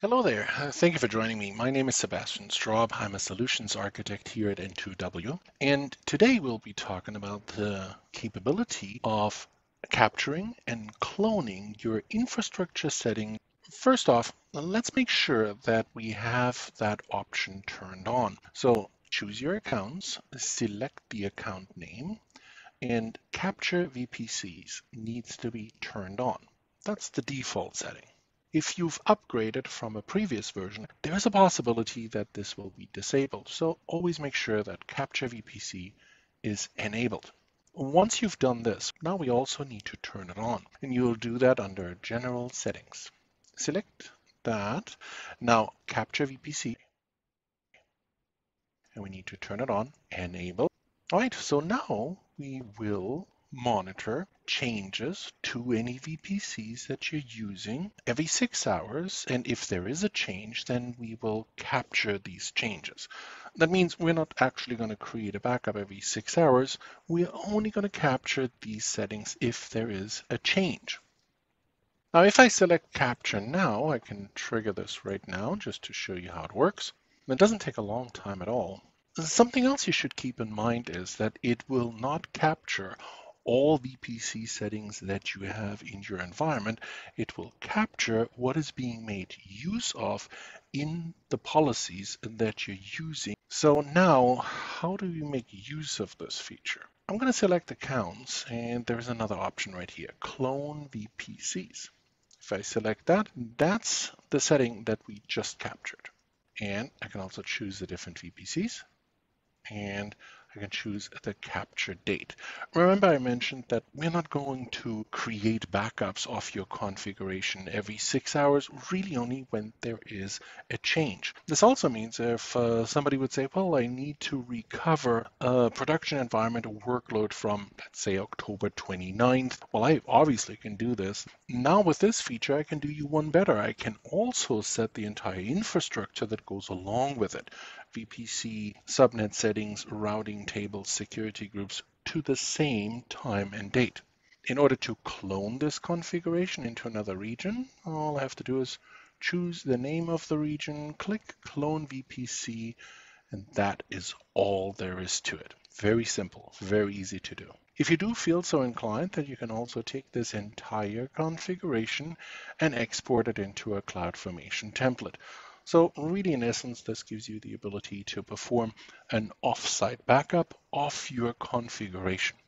Hello there. Uh, thank you for joining me. My name is Sebastian Straub. I'm a solutions architect here at N2W. And today we'll be talking about the capability of capturing and cloning your infrastructure setting. First off, let's make sure that we have that option turned on. So choose your accounts, select the account name, and capture VPCs needs to be turned on. That's the default setting. If you've upgraded from a previous version, there's a possibility that this will be disabled. So always make sure that Capture VPC is enabled. Once you've done this, now we also need to turn it on. And you'll do that under General Settings. Select that. Now Capture VPC. And we need to turn it on, enable. All right, so now we will monitor changes to any VPCs that you're using every six hours. And if there is a change, then we will capture these changes. That means we're not actually going to create a backup every six hours. We're only going to capture these settings if there is a change. Now, if I select capture now, I can trigger this right now just to show you how it works. It doesn't take a long time at all. Something else you should keep in mind is that it will not capture all VPC settings that you have in your environment, it will capture what is being made use of in the policies that you're using. So now, how do we make use of this feature? I'm going to select accounts and there's another option right here, clone VPCs. If I select that, that's the setting that we just captured. And I can also choose the different VPCs and I can choose the capture date. Remember I mentioned that we're not going to create backups of your configuration every six hours, really only when there is a change. This also means if uh, somebody would say, well, I need to recover a production environment or workload from, let's say, October 29th, well, I obviously can do this. Now with this feature, I can do you one better. I can also set the entire infrastructure that goes along with it. VPC, subnet settings, routing tables, security groups to the same time and date. In order to clone this configuration into another region, all I have to do is choose the name of the region, click Clone VPC, and that is all there is to it. Very simple, very easy to do. If you do feel so inclined, then you can also take this entire configuration and export it into a CloudFormation template. So really in essence, this gives you the ability to perform an offsite backup of your configuration.